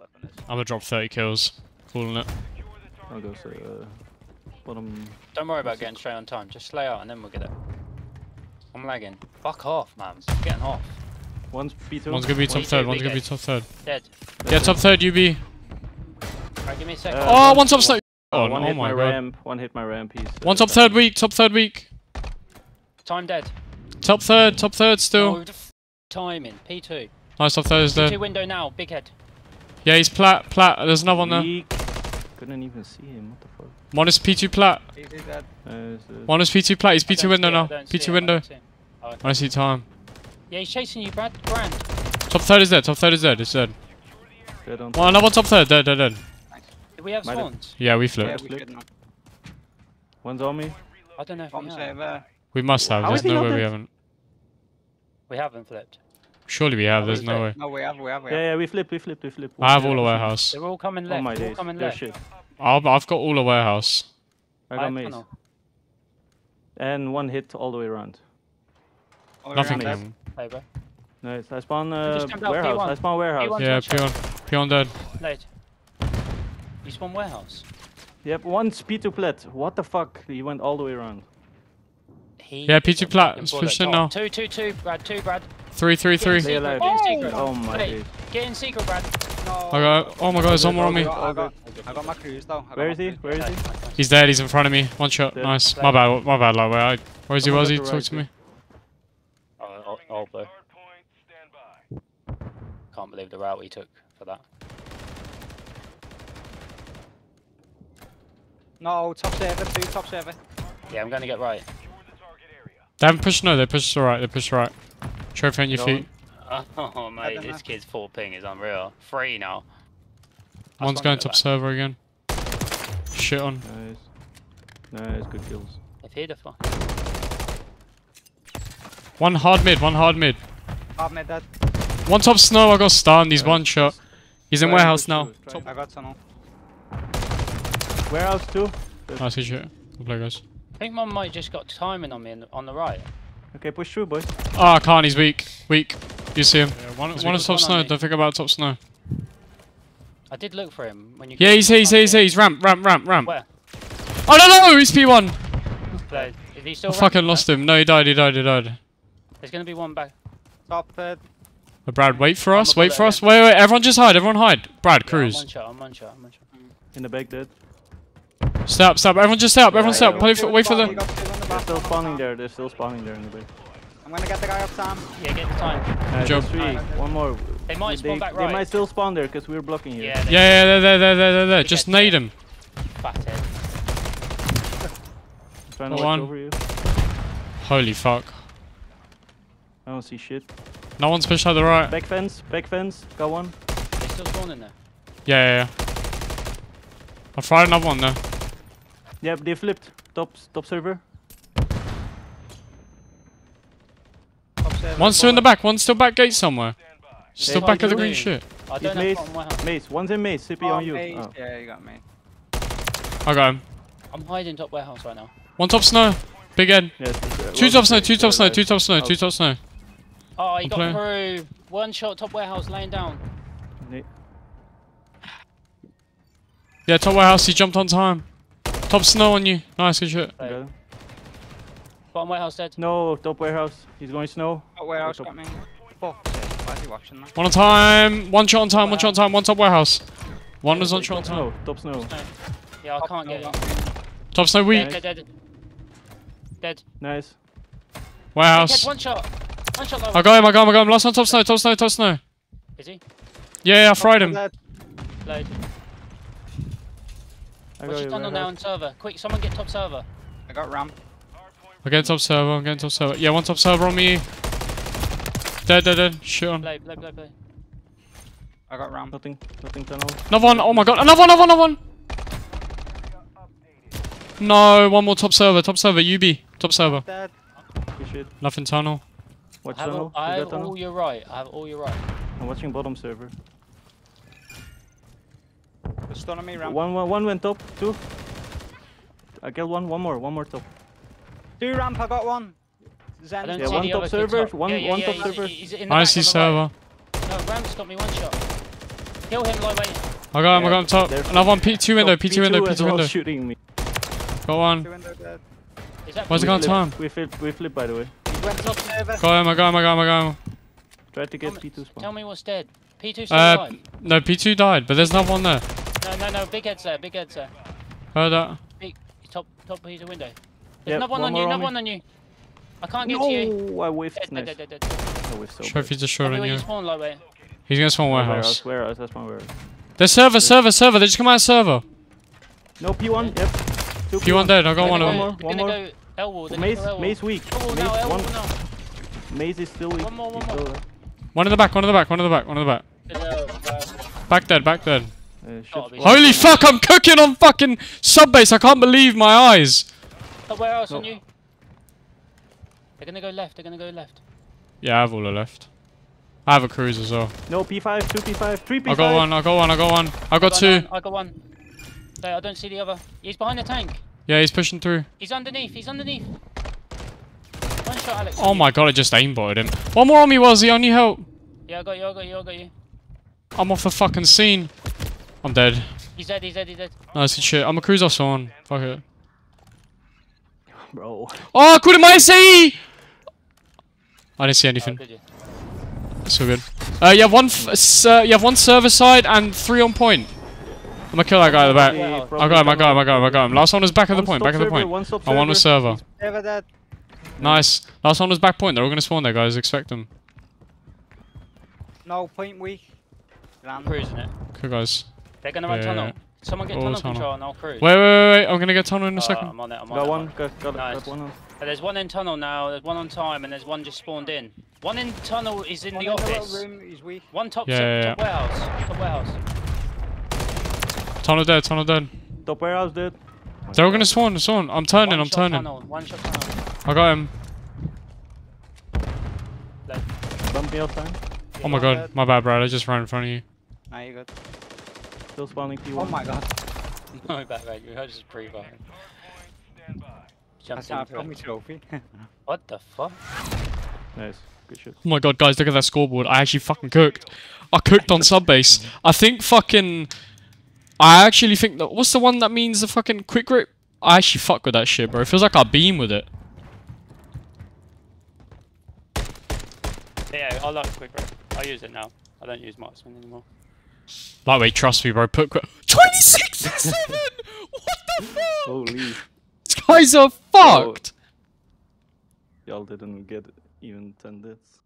weapon is. I'm gonna drop 30 kills. Calling it. I'll go say, uh, bottom. Don't worry about getting straight on time. Just lay out and then we'll get it. I'm lagging. Fuck off, man. I'm getting off. One's B2. One's gonna be top What do you third. do, One's gonna be top third. Dead. Yeah, top third. UB. Alright, give me a second. Uh, Oh, one- one top snow. Oh, Oh, one oh hit my my ramp. One hit my ramp. He's. uh, One top third weak. Top third weak. Time dead. Top third. Top third Oh, still. the f- timing. P2. Nice top third is P2 window now. Big head. Yeah, he's plat. Plat. There's another one there. Weak. Couldn't even see him. What the fuck? One is P2 plat. He's. Uh, One is P2 plat. He's I P2 don't window see him, I now. P2 him, I window. don't see. Oh, okay. I see time. Yeah, he's chasing you, Brad. Grand. Top third is dead. Top third is dead. It's dead. dead on Well, another top third. Dead. Dead. Dead. Do we have Might have- spawns? Yeah, we Yeah, flipped. we flip. One's on me. I don't know if Bomb we have. there. We must have. How There's is no way we haven't. We haven't flipped. Surely we have. Oh, There's no way. No, we have, we have, we Yeah, have. yeah, we flipped, we flipped, we flipped. I have all the warehouse. They're all coming left. Oh my They're all days, coming they're left. shit. I've, I've got all the warehouse. I I got have maze. And one hit all the way around. All Nothing. around can- Oh, Nice. I spawn uh, just jumped out, warehouse. P1. I spawn warehouse. P1. Yeah, One shot. Pion. Pion dead. Late. You spawn warehouse. Yep, one speed to plat. What the fuck? He went all the way around. He Yeah, is P2 a plat. fucking It's bullet. pushed in Oh, now. Two, two, two, Brad. Two, Brad. Three, three, Get in three. Secret. alive. Get. Oh, oh my Hey, days. Get in secret, Brad. No. I got. Oh my god, there's someone on me. I got, I got, my cruise though. I got Where my is he? Where is he? He's dead. He's in front of me. One shot. Dead. Nice. My bad. My bad. Like, where, I, where is he? Where is he? Talk got to the me. Oh, oh, oh, blue. Can't believe the route he took for that. No, top server, two top server. Yeah, I'm gonna get right. They haven't pushed. No, they pushed to the right. They pushed to the right. Trophy on your Go feet. Oh, mate, this know. kid's full ping is unreal. Free now. I One's just going wanna top get server again. Shit on. Nice. Nice, good kills. that. If he'd have fuck. One hard mid. One hard mid. I've made that. One top snow. I got stunned. He's Nice. one shot. He's in Try warehouse now. through, try and- I got tunnel. Warehouse too. Nice good shit. Good play, guys. I think mum might just got timing on me in the, on the right. Okay, push through, boys. Oh, I can't. He's weak. Weak. You see him? Yeah, one, He's one is top One on snow. Don't think about top snow. I did look for him when you. Yeah, he's here. He's here. He's here. He's ramp. Ramp. Ramp. Ramp. Where? Oh no no! He's P1. Played. Is he I fucking lost there? him. No, he died. He died. He died. There's gonna be one back. Top third. Uh, Brad, wait for us. Wait bullet for us. Wait, wait. Everyone just hide. Everyone hide. Brad, Yeah, I'm cruise. one shot. I'm one shot. I'm one shot. In the back, dead. Stop. Stop. Everyone just stay up. Everyone Yeah, stay yeah. Wait for. Wait for the. got two on the They're still spawning there. They're still spawning there in the back. I'm gonna get the guy up, Sam. Yeah, get the time. Nice, job. three. One more. They might they, spawn back they might still spawn there because we're blocking here. Yeah. They Yeah, yeah. There, there, there, there, there, there. Just head, nade yeah. him. Fathead. I'm trying to Go watch on. over you. Holy fuck. I don't see shit. No one's pushed out the right. Back fence, back fence. Got one. They still spawning there. Yeah, yeah, yeah. I'll try another one there. Yep, they flipped. Top, top server. Top server. One's still in the back. One's still back gate somewhere. Still back of the green shit. I don't know maze. if I'm warehouse. Mace. One's in maze. Sippy Oh, on you. Oh. Yeah, you got me. I got him. I'm hiding top warehouse right now. One top snow. Big head. Yes, it's, uh, Two one top snow. Two top snow. Two top snow. Oh. Two top snow. Oh, he I'm got playing. through. One shot top warehouse laying down. Ne- Yeah, top warehouse. He jumped on time. Top snow on you. Nice good shit. Played. got. Bottom warehouse dead. No, top warehouse. He's going snow. Top warehouse top. got me. Fuck's sake, why is he watching that? One on time. One shot on time. One shot on time. One top warehouse. One was on shot on Top time. snow. Top snow. Yeah, I Top can't no, get it. Top snow weak. Dead, dead, dead. Dead. Nice. Warehouse. Dead, one shot. One shot low. I got him. I got him. I got him. Last one top snow. Top snow. Top snow. Is he? Yeah, yeah. I fried him. Top Played. I What's got your you. tunnel now warehouse. on server? Quick, someone get top server. I got ramp. I'm getting top server. I'm getting top server. Yeah, one top server on me. Dead, dead, dead. Shit on. Play, play, play, play. I got ramp. Nothing. Nothing tunnel. Another one. Oh my god. Another one. Another one. Another one. No, one more top server. Top server. UB. Top server. Dead. Good shit. Nothing tunnel. Watch I have, tunnel. all, I have tunnel? all your right. I have all your right. I'm watching bottom server. The stun on me, ramp. One, one, one went top. Two. I killed one. One more. One more top. Two ramp, I got one. Zen. don't Yeah, one top server, top. one- yeah, yeah, one yeah, top he's, server. He's in I see server. right. No, Ram's got me one shot. Kill him, lightweight. I got him, I got him top. Another one, P2 window, No, P2 window, as P2 well window. shooting me. Got one. Two window. Is it We going, flip- Tom? We flip, we flip by the way. He went top server. Got him, I got him, I got him, I got him. Try to get Tell P2 spawn. Tell me what's dead. P2 still Uh, alive. no, P2 died, but there's another one there. No, no, no. Big head's there. Big head's there. Heard that. Top, top P2 window. There's Yep, another one one on you. on Another me. one on you. I can't get to you. No, I whiffed. Dead, Nice. dead, dead, dead, dead. I whiffed so Trophy just Tell on you you. spawn, lightweight. He's gonna spawn warehouse. Warehouse, warehouse, that's my warehouse. There's server, server, server. They just come out of server. No, P1, yep. Two P1 dead, I got They're one of gonna more, one more. gonna go L wall. They're Maze, gonna go L wall. Maze weak. Maze, now. L wall one, now. Maze is still weak. One more, one more. One in the back, one in the back, one in the back, one in the back. Uh, Back dead, back dead. Uh, should Gotta be. spawn. Holy fuck, I'm cooking on fucking sub base. I can't believe my eyes. uh, where else on you? They're gonna go left. They're gonna go left. Yeah, I have all the left. I have a cruise as well. No, P5, two P5, three P5. I got one, I got one, I got one. I got two. none, I got one. No, I don't see the other. He's behind the tank. Yeah, he's pushing through. He's underneath. He's underneath. One shot, Alex. Oh my god, I just aimbotted him. One more on me, was he? I need help. Yeah, I got you. I got you. I got you. I'm off the fucking scene. I'm dead. He's dead. He's dead. He's dead. Nice good shit. I'm a cruise off someone. Fuck it. Bro. Oh, I called him my SAE! I didn't see Oh, anything. did you? So good. Uh, you have one. F- s- uh, you have one server side and three on point. I'm gonna kill that guy at the back. Probably- I I got him. I got him. I someone- got him. I got him. Last one was back at the One point. stop Back at the server, point. One stop And one was server. server. Server dead. Nice. Last one was back point. They're all gonna spawn there, guys. Expect them. No point weak. Land. Cruising it. Cool, guys. They're gonna run Yeah. tunnel. Someone get tunnel, tunnel. control and I'll cruise. Wait, wait, wait, wait. I'm gonna get tunnel in a Uh, second. I'm on it. I'm on it. Got I'm one, on it. got, got, Nice. got one on. There's one in tunnel now. There's one on time, and there's one just spawned in. One in tunnel is in One the in little office. room, he's weak. One top, Yeah, se- yeah, top warehouse. Top warehouse. Tunnel dead. Tunnel dead. Top warehouse dead. They're all gonna spawn. Spawn. I'm turning. One I'm turning. Tunnel. One shot tunnel. I got him. Bump me off time. Oh my god. dead. My bad, Brad. I just ran in front of you. Nah, you good. Still spawning P1. Oh my god. No, back, mate. You just pre-fire. Jumped That's I into got trophy. What the fuck? Nice. Good shit. Oh my god, guys, look at that scoreboard. I actually fucking cooked. I cooked on sub base. I think fucking. I actually think that. What's the one that means the fucking quick grip? I actually fuck with that shit, bro. It feels like I beam with it. Yeah, I like quick grip. I use it now. I don't use marksman anymore. Lightweight, trust me, bro. Put quick. 26 and 7! What the fuck? Holy. These guys are fucked! Y'all didn't get even 10 deaths.